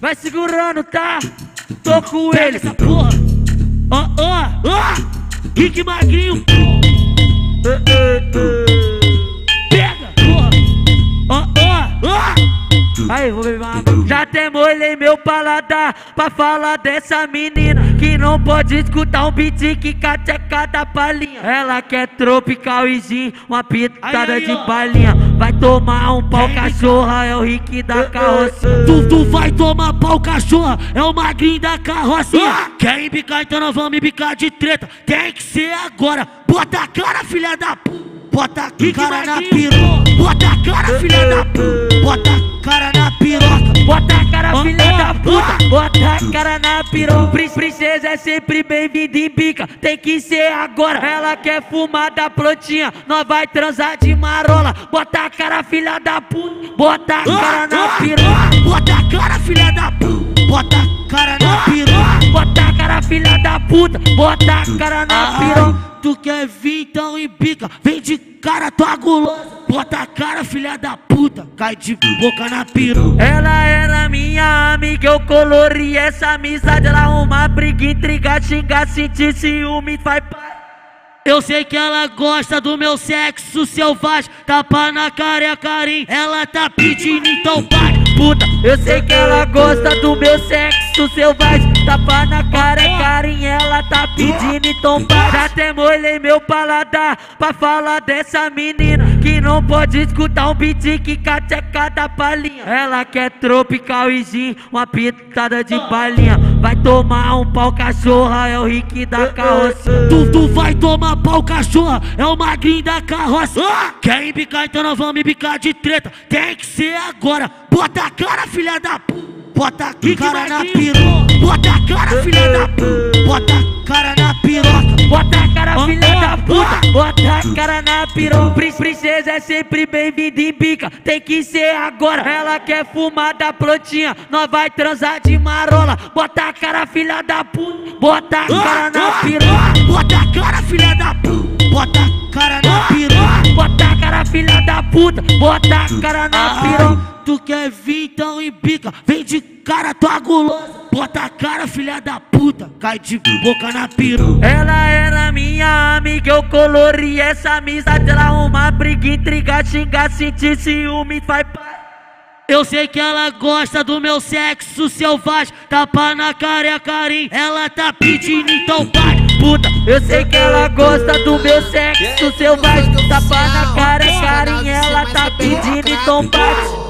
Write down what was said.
Vai segurando, tá? Tô com ele, essa porra. Ó, ó, ó. Kik magrinho. Pega, porra. Ó, ó, ó. Aí, vou beber uma água. Já até molhei meu paladar pra falar dessa menina que não pode escutar um beat que cateca da palhinha. Ela quer tropical e gin, uma pitada de palhinha. Vai tomar um pau cachorra, é o Rick da carroça. Tu, tu vai tomar pau cachorra, é o magrinho da carrocinha. Quer embicar, então nós vamos embicar de treta. Tem que ser agora. Bota a cara, filha da puta. Bota a cara na piroca. Bota a cara, filha da puta. Bota a cara na piroca. Bota a cara, filha da puta. Bota a cara na. Prin- Princesa é sempre bem-vinda em bica. Tem que ser agora. Ela quer fumar da prontinha. Nós vai transar de marola. Bota a cara, filha da puta. Bota a cara na piroca. Bota a cara, filha da puta. Bota a cara na piroca. Bota a cara, filha da puta. Bota a cara na piroca. Tu quer vir então embica, vem de cara tua gulosa. Bota a cara, filha da puta, cai de boca na piroca. Ela era minha amiga, eu colori essa amizade. Ela uma briga, intriga, xingar, sentir ciúme, parte. Eu sei que ela gosta do meu sexo selvagem, tapa na cara é carinho. Ela tá pedindo então vai, puta. Eu sei que ela gosta do meu sexo selvagem Tapa na cara é carinho, ela tá pedindo então para Já até molhei meu paladar pra falar dessa menina Que não pode escutar um beat que cateca da palhinha Ela quer tropical e gin, uma pitada de palhinha Vai tomar um pau cachorra, é o Rick da carroça Tu, tu vai tomar pau cachorra, é o magrinho da carroça. Quer embicar, então nós vamos embicar de treta. Tem que ser agora. Bota a cara, filha da puta. Bota a cara na piroca. Bota a cara, filha da puta. Bota a cara na piroca. Bota a cara, filha da puta, bota a cara na piroca. É sempre bem-vinda em bica, tem que ser agora. Ela quer fumar da prontinha, nós vai transar de marola. Bota a cara, filha da puta, bota a cara na piroca. Bota a cara, filha da puta. Bota a cara na piroca. Bota a cara, filha da puta, bota a cara na piroca. Tu quer vir então embica, vem de cara tua gulosa. Bota a cara, filha da puta, cai de boca na piroca. Ela era minha amiga, eu colori essa amizade. Ela uma briga, intriga, xingar, sentir ciúme, faz parte. Eu sei que ela gosta do meu sexo selvagem, tapa na cara é carinho. Ela tá pedindo então vai, puta. Eu sei que ela gosta do meu sexo selvagem Tapa na cara é carinho Ela tá pedindo então bate